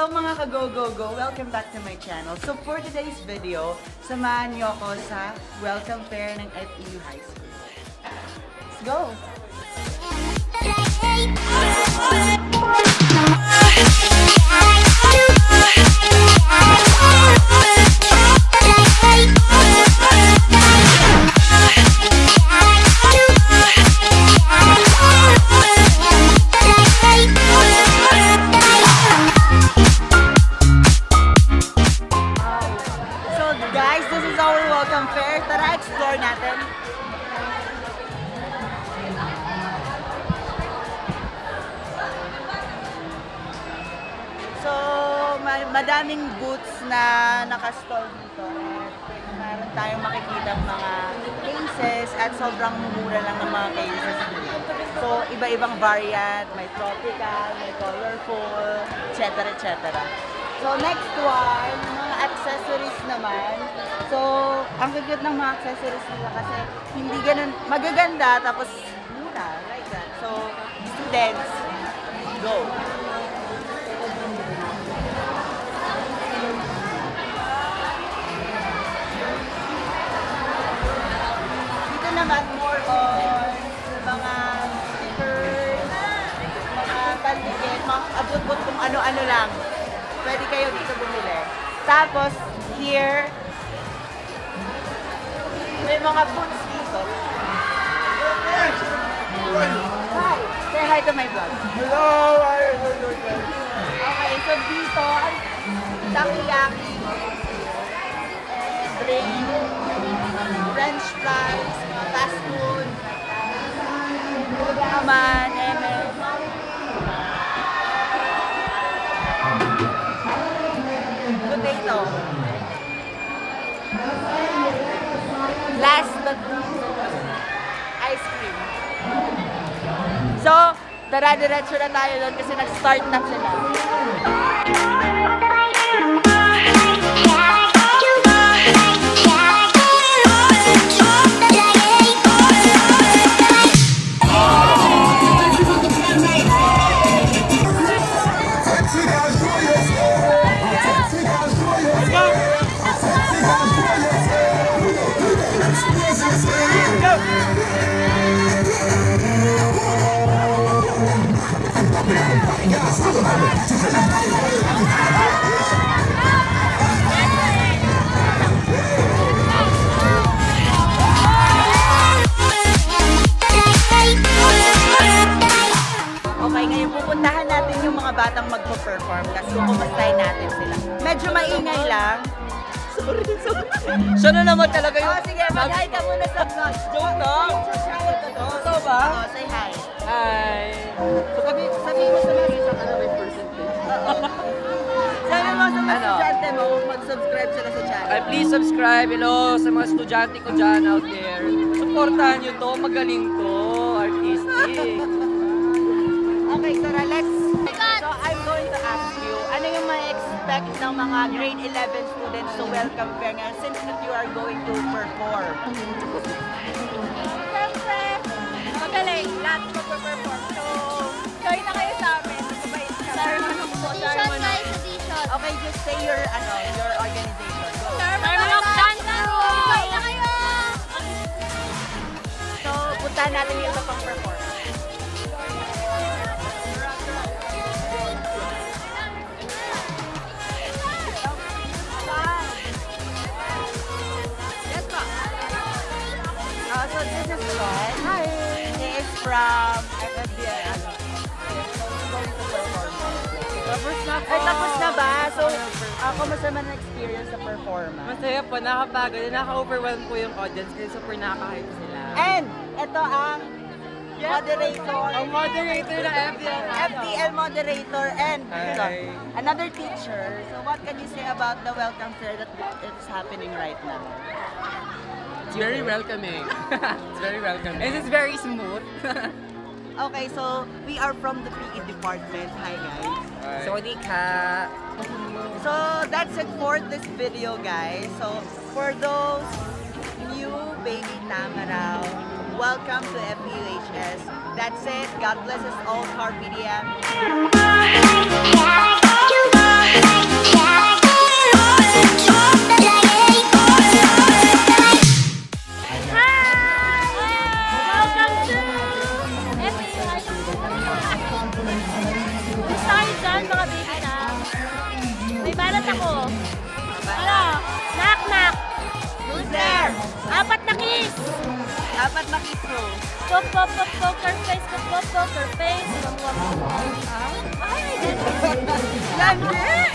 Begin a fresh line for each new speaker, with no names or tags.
Hello mga ka-go-go-go! Welcome back to my channel. So for today's video, samahan niyo ako sa welcome fair ng FEU High School. Let's go! Welcome fair. Tara, explore natin. So, ma- madaming booths na nakastall dito. At meron tayong makikita mga cases at sobrang mura lang ng mga cases dito. So, iba-ibang variant, may tropical, may colorful, etc. etc. So, next one, mga accessories naman. So, ang cute ng mga accessories nila kasi hindi ganun, magaganda tapos mura, like that. So, students, go! Dito naman more on mga stickers, mga pandikit, mga abot-bot kung ano-ano lang. Pwede kayo dito bumili. Tapos, here, may mga boots dito. Hi! Say hi to my vlog.
Hello!
Okay, so dito, takoyaki, drink, french fries, mga So, tara diretso na tayo doon kasi nag-start na sila. Kumustahin natin sila. Medyo maingay lang. Sorry, sorry.
Siya na naman talaga yung...
Oh, sige, mag-hi ka muna sa vlog.
Joke
to.
Totoo ba?
Oh, say hi.
Hi! So sabi, sabi mo sa mga isang ano may percentage.
Sabi mo sa mga
Ano?
estudyante mo, mag-subscribe sila sa channel.
Ay, please subscribe. Hello sa mga estudyante ko dyan out there. Supportahan nyo to. Magaling to.
Ma-expect ng mga grade 11 students to welcome fair ngayon since that you are going to perform?
Siyempre, magaling. Lahat magpa-perform. So, join na kayo sa amin. Mabait ka. Sharmanok po.
Okay, just say your, ano, your organization. Go.
Sharmanok Dance Crew. Join na kayo.
So, puntahan natin yung pang perform. This is Ron. Hi. He is from FFBI, ano. So.
Tapos na po.
Ay, tapos na ba? So, ako mas naman ang experience sa performance.
Masaya po, nakapagod, naka-overwhelm po yung audience kasi super nakaka-hype sila.
And, ito ang moderator.
Ang moderator ng FDL.
FTL moderator and
Hi.
another teacher. So what can you say about the welcome fair that is happening right now?
It's very welcoming. it's very welcoming. And it's very smooth.
Okay, so we are from the PE department. Hi guys.
Sorry ka.
So that's it for this video guys. So for those new baby Tamaraw, welcome to FUHS. That's it. God bless us all, Carpe Diem.
Nagulat ako. Ano? Knock, knock.
Loser!
Apat na kiss.
Dapat makipro.
Pop, pop, pop, poker face, pop, pop, poker face. Wam, wam, wam. Ay, ganun.
Yan din!